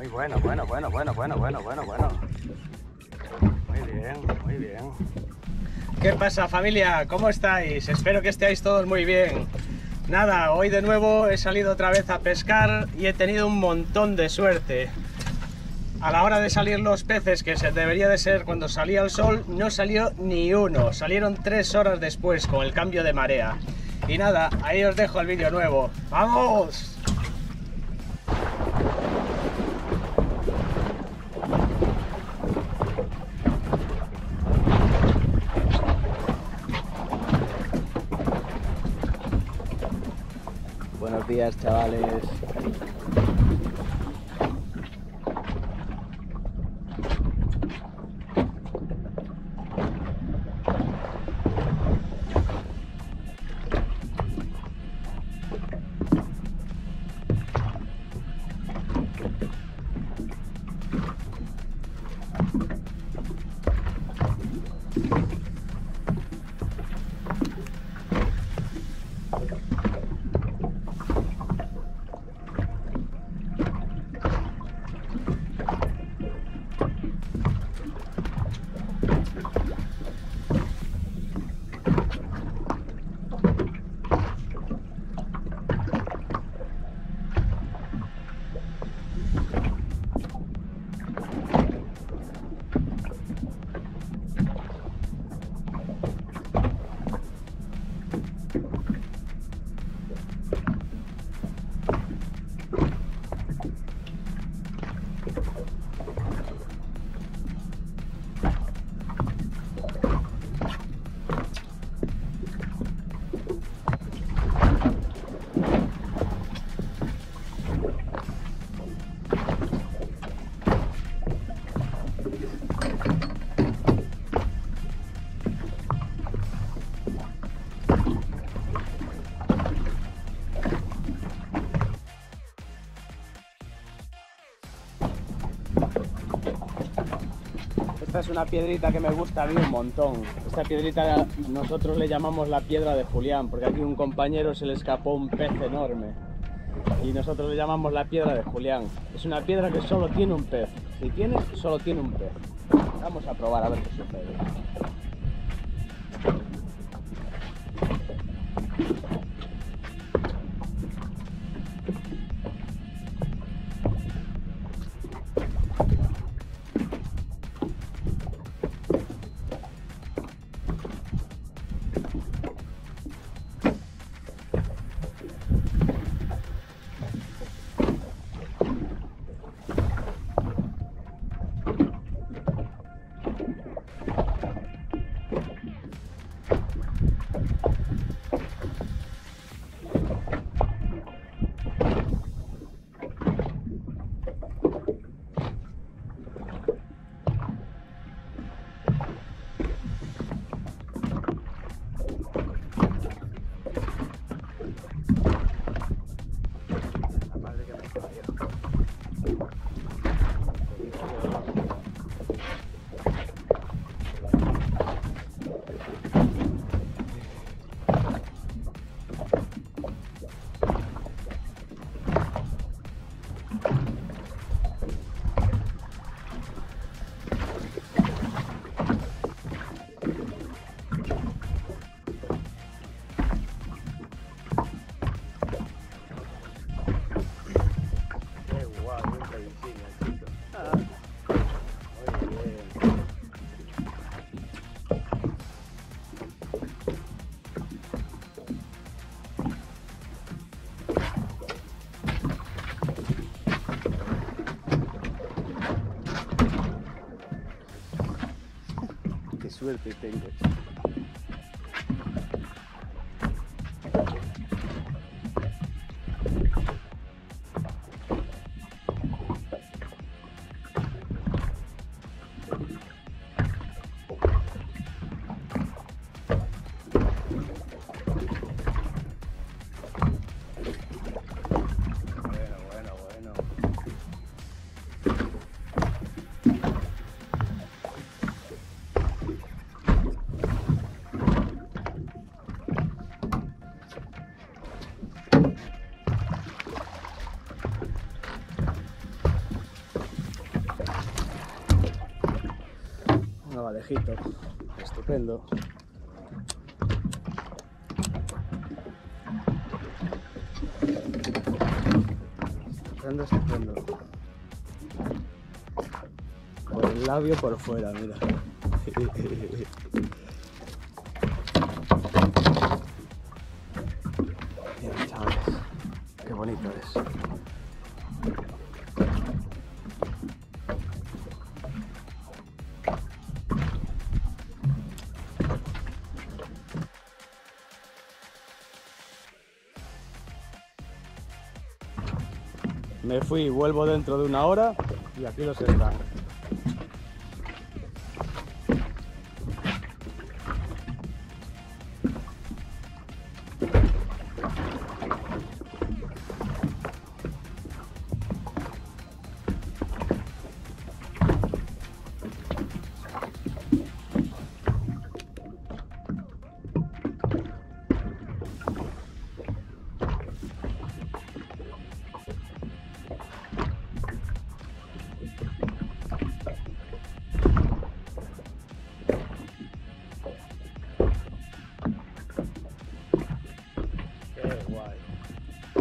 Muy bueno, bueno, bueno, bueno, bueno, bueno, bueno, bueno. Muy bien, muy bien. ¿Qué pasa familia? ¿Cómo estáis? Espero que estéis todos muy bien. Nada, hoy de nuevo he salido otra vez a pescar y he tenido un montón de suerte. A la hora de salir los peces, que se debería de ser cuando salía el sol, no salió ni uno. Salieron tres horas después con el cambio de marea. Y nada, ahí os dejo el vídeo nuevo. ¡Vamos! Días, chavales. Es una piedrita que me gusta a mí un montón. Esta piedrita nosotros le llamamos la piedra de Julián, porque aquí un compañero se le escapó un pez enorme. Y nosotros le llamamos la piedra de Julián. Es una piedra que solo tiene un pez. Si tiene, solo tiene un pez. Vamos a probar a ver qué sucede. Suerte tengo. Abadejito, estupendo. Estupendo, estupendo. Por el labio por fuera, mira. Mira, chavales, qué bonito es. Me fui, vuelvo dentro de una hora y aquí los están.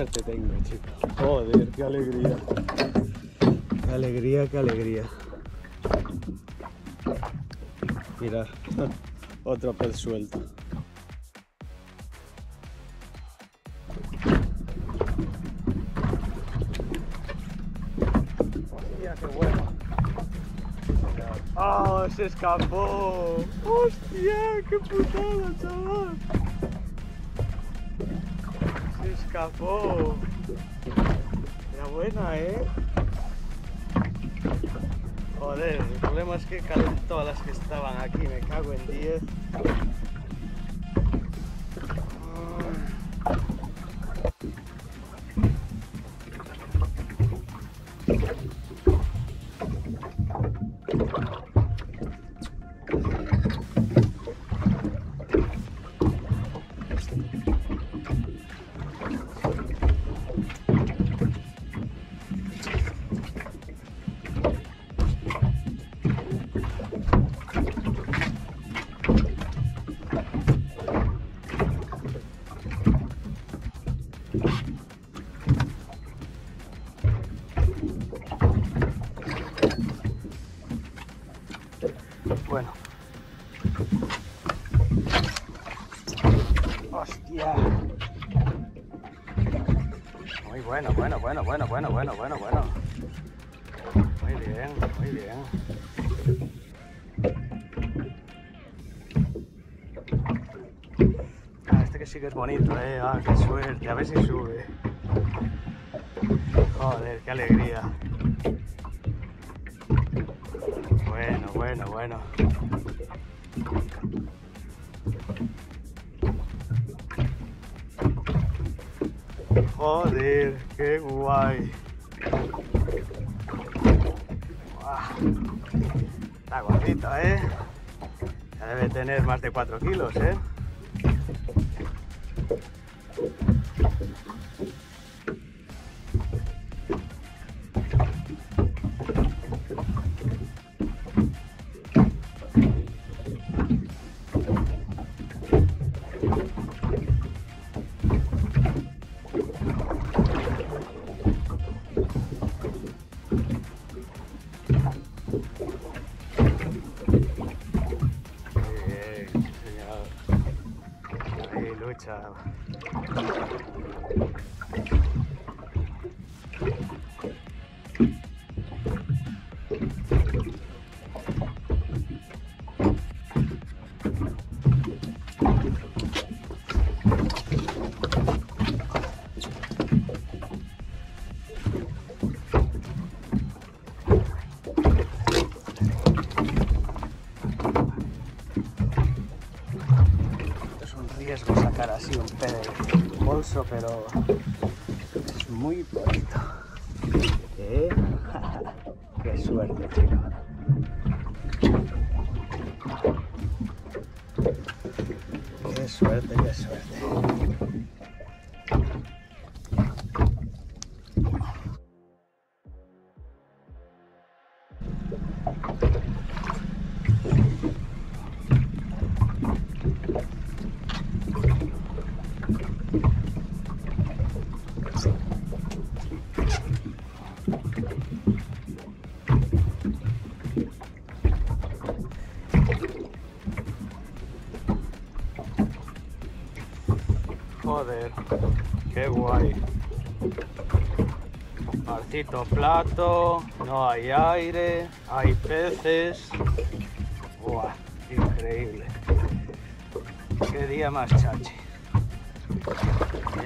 Suerte tengo, chicos. Joder, qué alegría. Qué alegría, qué alegría. Mirad, otro pez suelto. Hostia, qué bueno. ¡Oh, se escapó! ¡Hostia, qué putada, chaval! Escapó. Era buena, ¿eh? Joder, el problema es que calentó a las que estaban aquí, me cago en 10. Bueno, bueno, bueno, bueno, bueno, bueno. Muy bien, muy bien. Ah, este que sí que es bonito, eh. Ah, qué suerte. A ver si sube. Joder, qué alegría. Bueno, bueno, bueno. Joder, qué guay. Está gordito, ¿eh? Ya debe tener más de 4 kilos, ¿eh? Un pez bolso, pero es muy bonito. ¿Eh? ¡Qué suerte, chico! ¡Qué suerte, qué suerte! Qué guay. Marcito plato, no hay aire, hay peces. Buah, increíble. Qué día más chachi.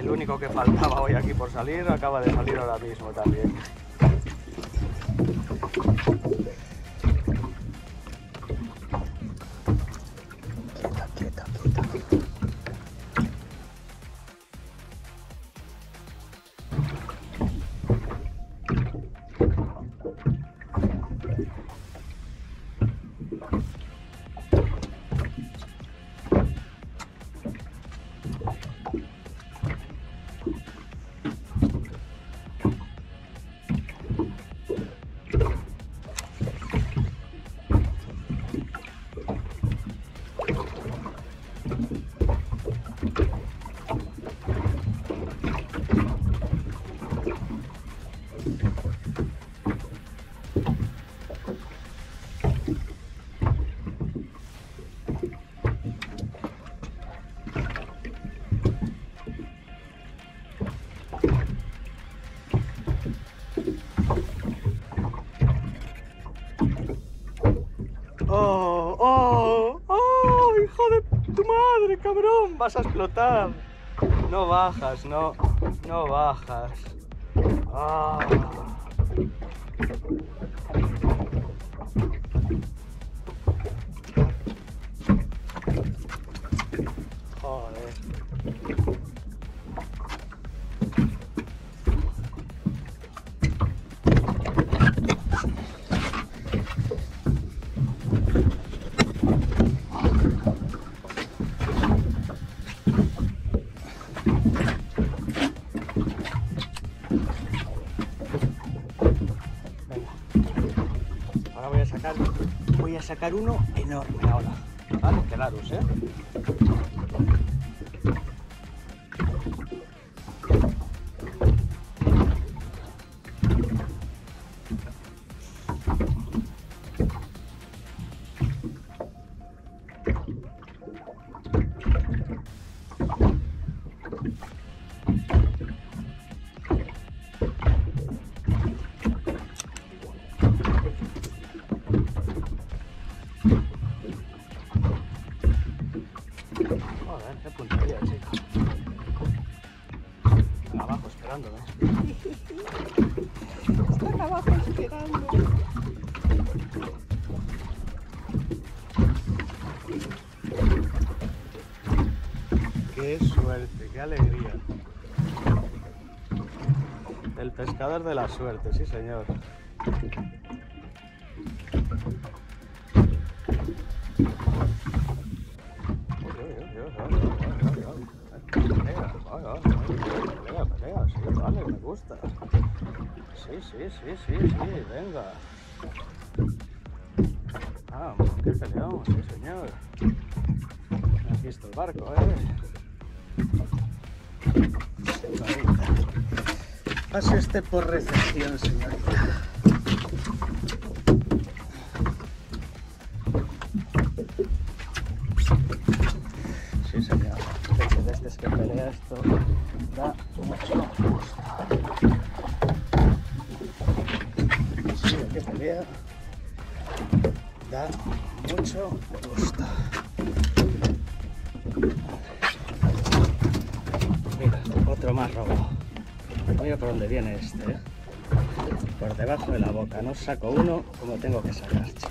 El único que faltaba hoy aquí por salir acaba de salir ahora mismo también. ¡Vas a explotar! No bajas, no. No bajas. ¡Ah! Joder. Sacar uno enorme ahora. Vale, Kelarus, ¿eh? Abajo esperándome. Están abajo esperando. Qué suerte, qué alegría. El pescador de la suerte, sí señor. Pelea, pelea, sí, vale, me gusta. Sí, sí, sí, sí, sí, venga. Ah, qué peleón, sí señor. Aquí está el barco, ¿eh? Pase este por recepción, señorita. Señor. Desde, desde es que pelea esto da mucho gusto. Sí, que pelea da mucho gusto. Mira, otro más robo. Mira por dónde viene este, ¿eh? Por debajo de la boca. No saco uno como tengo que sacar, chico.